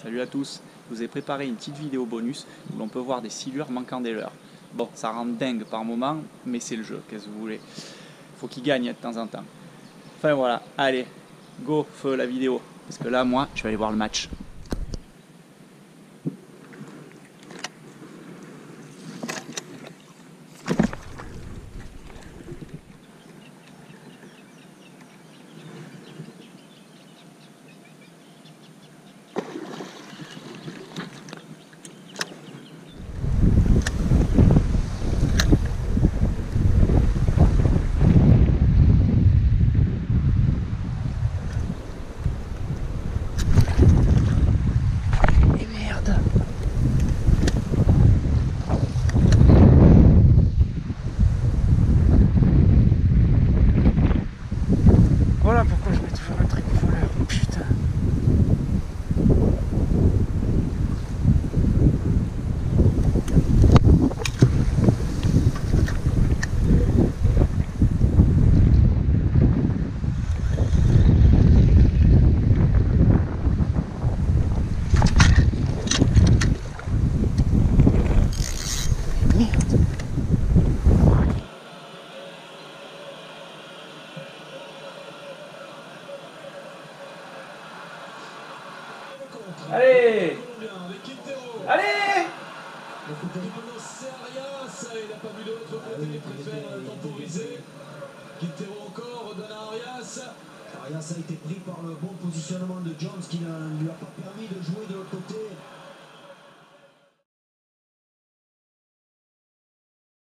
Salut à tous, je vous ai préparé une petite vidéo bonus où l'on peut voir des silures manquant des leurs. Bon, ça rend dingue par moment, mais c'est le jeu, qu'est-ce que vous voulez. Faut qu'il gagne de temps en temps. Enfin voilà, allez, go, feu la vidéo. Parce que là, moi, je vais aller voir le match. Voilà pourquoi je mets toujours un truc voleur, putain Allez Allez il n'a pas vu préfère temporiser. Quintero encore, donne à Arias. Arias a été pris par le bon positionnement de Jones qui ne lui a pas permis